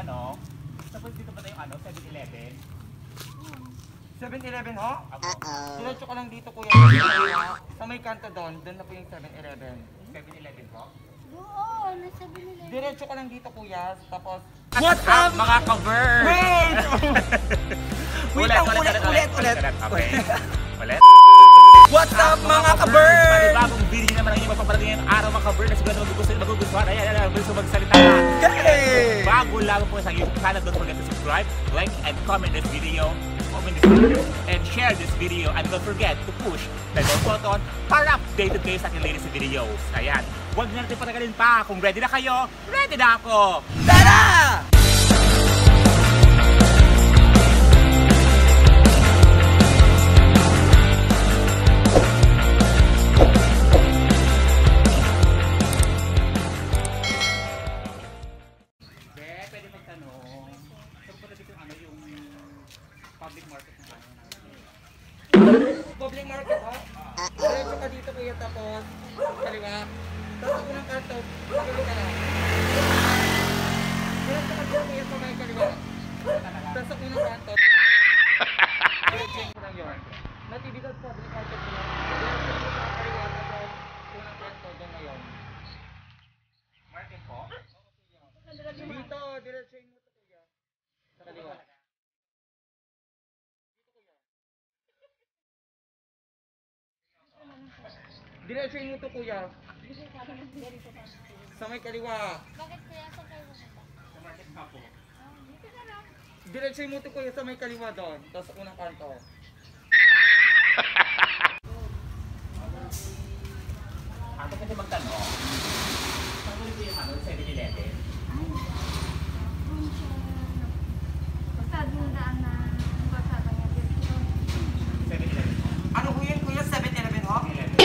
magtanong. Tapos dito ba tayo ano, 7-Eleven? 7-Eleven ho? Ako. Diretso ka lang dito kuya. Sa may kanto doon, doon na po yung 7-Eleven. 7-Eleven po? Doon, nasa binili. Diretso ka lang dito kuya, tapos... What's up mga ka-ver? Wait! Wait lang, ulit, ulit, ulit. Okay. Ulit. What's up mga ka-bird? Panibagong video naman ang inyong mapaparating ngayong araw mga ka-ver na siguro magugustuhan, magugustuhan. Ayan, ayan, ayan, gusto magsalita na. Hey! Bago lang po sa YouTube channel, don't forget to subscribe, like, and comment this video, comment this video, and share this video. And don't forget to push the bell button para updated kayo sa aking latest videos. Ayan, huwag na natin patagalin pa. Kung ready na kayo, ready na ako! Tara! Diretso mo to kuya. Sa may kaliwa. Bakit kaya sa pumunta? Sa market nga po. Ah, dito na lang. Diretso mo to kuya sa may kaliwa doon. Tapos unang kanto. Ako kasi magtanong. Saan po dito yung ano, 7-Eleven? Doon siya, ano, basta doon daan na basada niya dito. 7-Eleven po. Ano po yun kuya? 7-Eleven ho? 7-Eleven.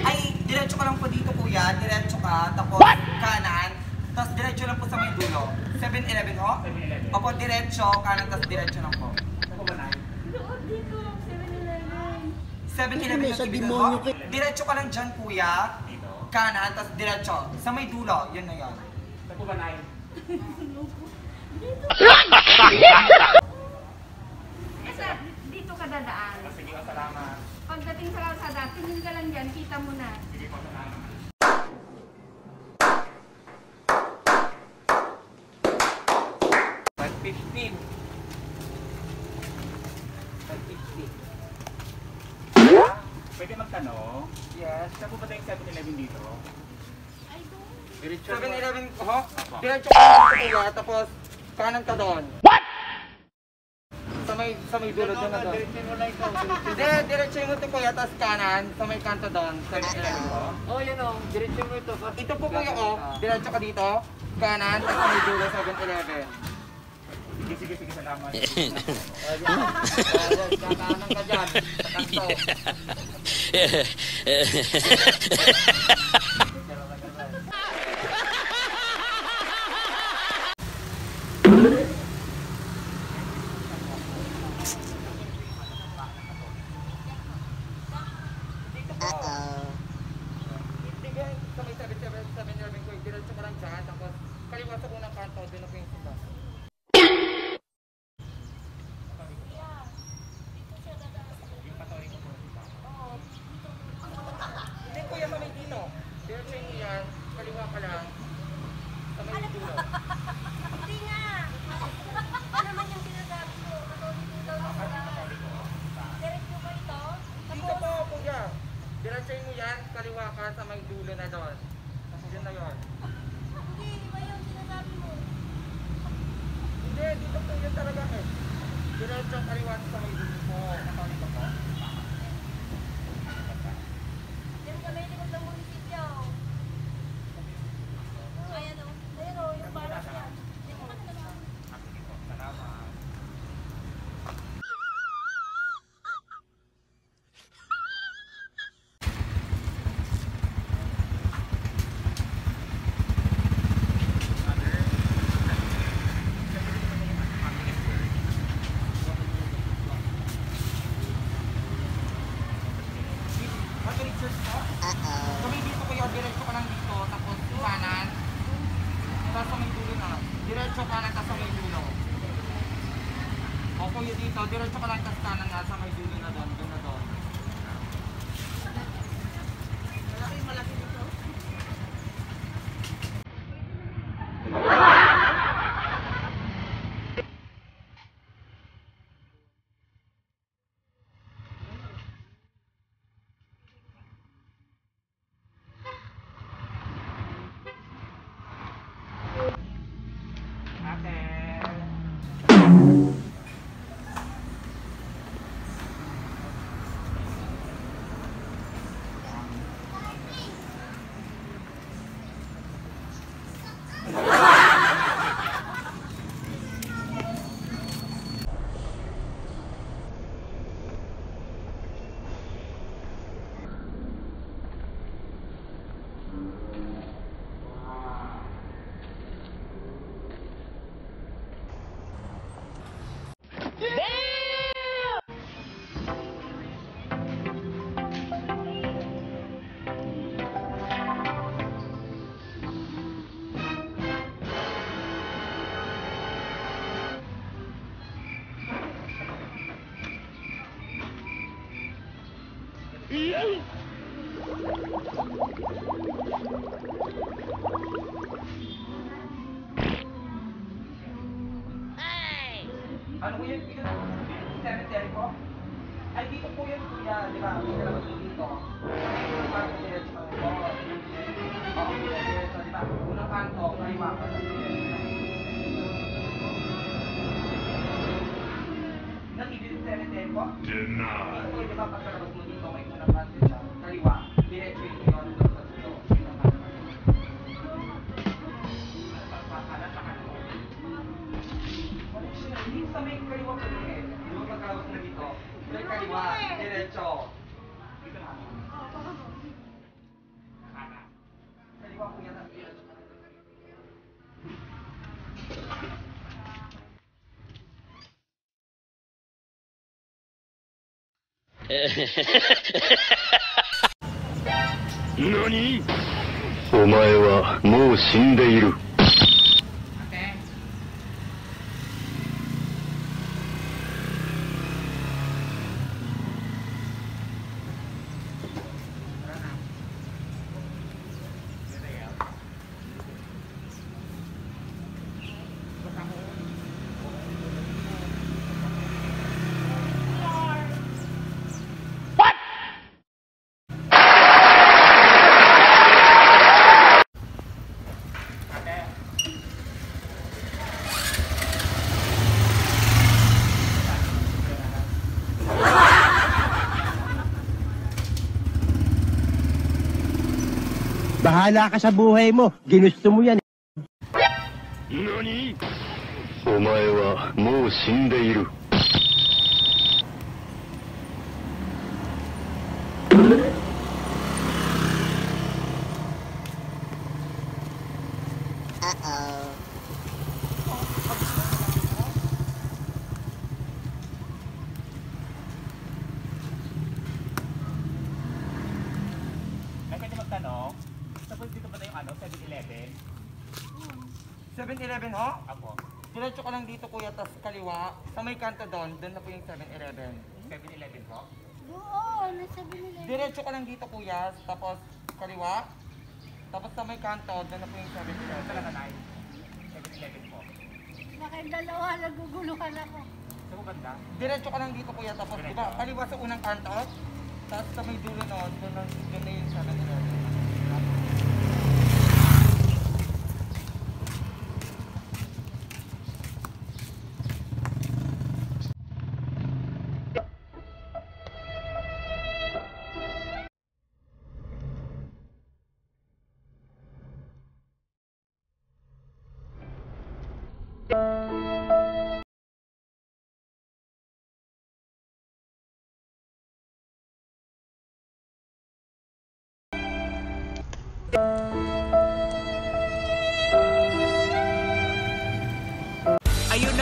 Ay, diretso ka lang po dito kuya. Diretso ka, tapos kanan. Tapos diretso lang po sa may dulo. 7-Eleven ho? 7-Eleven. Opo, diretso, kanan, tapos diretso lang po. Po ba na? Doon dito, 7-Eleven. 7-Eleven yung tibigan ho? Diretso ka lang dyan kuya. Dito. Kanan, tapos diretso. Sa may dulo, yun na yun. Po ba na? Eh, sa, dito ka dadaan. Sige, oh, salamat. Pagdating sa kalsada, tingin ka lang dyan, kita mo na. Sige po, salamat. Pwede magtanong. Yes. Saan po ba tayong 7-Eleven dito? Ay, doon. Diretso 7-Eleven ho? Diretso lang dito kuya, tapos kanan ka doon. What? Sa may, sa may dulo doon na doon. mo lang ito. Hindi, diretso mo ito kuya, tapos kanan, sa may kanto doon. 7-Eleven ho? Oh, yan o. Diretso mo ito. Ito po kuya oh, diretso ka dito, kanan, tapos sa may dulo 7-Eleven. Sige, sige, sige, salamat. Kakanan ka dyan, sa kanto. Bigay sa may 7-Eleven ko, diretso ka lang dyan, tapos kaliwa sa unang kanto, po yung simba. Hindi kuya sa may dito. Diretso mo yan, kaliwa ka lang. Sa may dulo. Hindi nga. Ano naman yung sinasabi mo? Katolik mo daw na sila. Diretso ba ito? Dito po kuya. Diretso mo yan, ka sa may dulo na doon. Yun na yun. Hindi, iba yung sinasabi mo. Hindi, dito po yun talaga eh. Diretso kaliwa sa may dulo po. Ano po yun? Dito, cemetery po? Ay, dito po yun, kuya. Di ba? Kalabas po dito. Ay, parang diretso po. Oo, diretso, di ba? Unang kanto, kaliwa. Nakibig cemetery po? Dito po, di ba? Pagkalabas mo dito, may unang kanto siya. Kaliwa, diretso yun 何？お前はもう死んでいる。bahala ka sa buhay mo. Ginusto mo yan. Nani? Omae wa mou shindeiru. Thank you. 7-Eleven ho? Ako. Diretso ka lang dito kuya, tapos kaliwa. Sa may kanto doon, doon na po yung 7-Eleven. 7-Eleven po? Doon, nasa binili. Diretso ka lang dito kuya, tapos kaliwa. Tapos sa may kanto, doon na po yung Ito 7-Eleven. talaga na 7-Eleven po. Bakit dalawa, naguguluhan ako. Sa so, banda? Diretso ka lang dito kuya, tapos di ba, kaliwa sa unang kanto. Tapos sa may dulo noon, doon na, doon na yung 7-Eleven.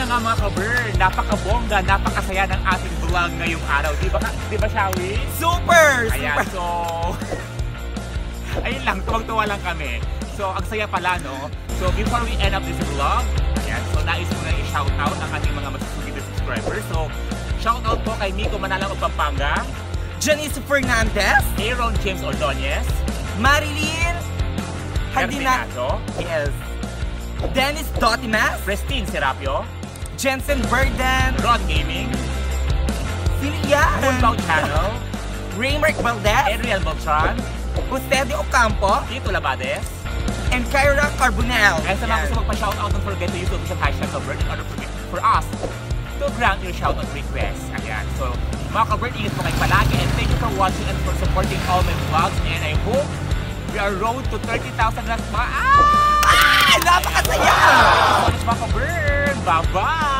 Nga mga ka-burn, napakabongga, napakasaya ng ating vlog ngayong araw. Di ba, di ba Shawi? Super! Ayan, so... Ayun lang, tuwag-tuwa lang kami. So, ang saya pala, no? So, before we end up this vlog, ayan, so nais ko na i-shoutout ang ating mga masusugid na subscribers. So, shout out po kay Miko Manalang of Pampanga, Janice Fernandez, Aaron James Ordonez, Marilyn Hardina, Ferdinando, yes. Dennis Dotimas, Pristine Serapio, Jensen Burden, Rod Gaming, Celia, Moonbound Channel, Raymark Valdez, Adriel Beltran, Jose de Ocampo, Tito Labades, and Kyra Carbonell. And sa mga gusto magpa-shoutout, don't forget to use the official hashtag of Bird in order for, us to grant your shoutout request. Ayan. So, mga ka-Bird, ingat po kayo palagi and thank you for watching and for supporting all my vlogs and I hope we are road to 30,000 last mga... Ah! Ay, napakasaya! Thank you so much mga ka-Bird! Bye bye.